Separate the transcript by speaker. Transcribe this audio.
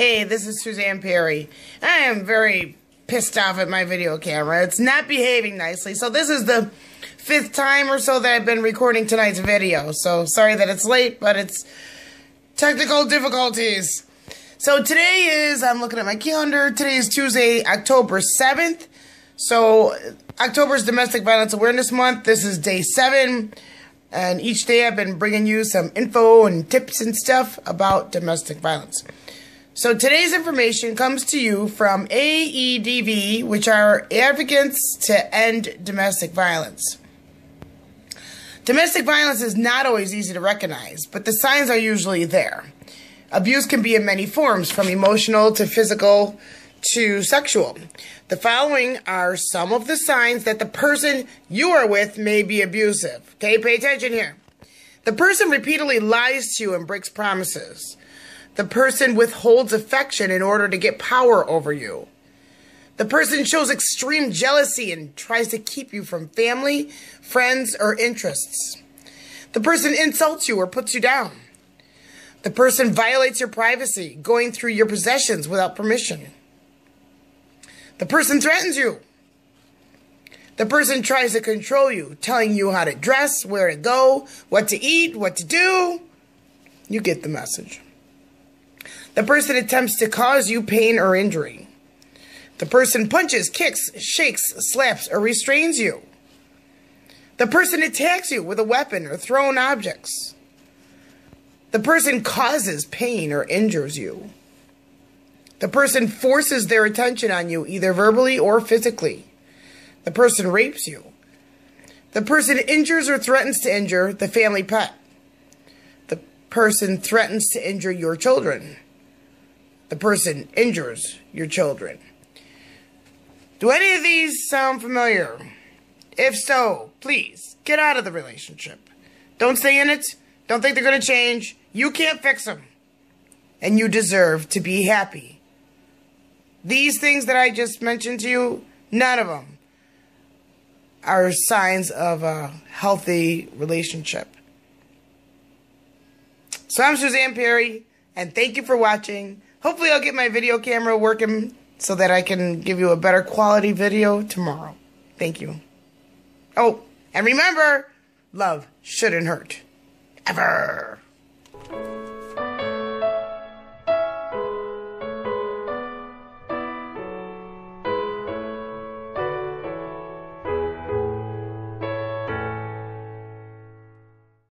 Speaker 1: Hey, this is Suzanne Perry. I am very pissed off at my video camera. It's not behaving nicely. So this is the fifth time or so that I've been recording tonight's video. So sorry that it's late, but it's technical difficulties. So today is, I'm looking at my calendar, today is Tuesday, October 7th. So October's Domestic Violence Awareness Month. This is day seven. And each day I've been bringing you some info and tips and stuff about domestic violence. So today's information comes to you from AEDV, which are Advocates to End Domestic Violence. Domestic violence is not always easy to recognize, but the signs are usually there. Abuse can be in many forms, from emotional to physical to sexual. The following are some of the signs that the person you are with may be abusive. Okay, pay attention here. The person repeatedly lies to you and breaks promises. The person withholds affection in order to get power over you. The person shows extreme jealousy and tries to keep you from family, friends, or interests. The person insults you or puts you down. The person violates your privacy, going through your possessions without permission. The person threatens you. The person tries to control you, telling you how to dress, where to go, what to eat, what to do. You get the message. The person attempts to cause you pain or injury. The person punches, kicks, shakes, slaps, or restrains you. The person attacks you with a weapon or thrown objects. The person causes pain or injures you. The person forces their attention on you, either verbally or physically. The person rapes you. The person injures or threatens to injure the family pet. The person threatens to injure your children. The person injures your children. Do any of these sound familiar? If so, please get out of the relationship. Don't stay in it. Don't think they're going to change. You can't fix them. And you deserve to be happy. These things that I just mentioned to you, none of them are signs of a healthy relationship. So I'm Suzanne Perry, and thank you for watching. Hopefully I'll get my video camera working so that I can give you a better quality video tomorrow. Thank you. Oh, and remember, love shouldn't hurt. Ever.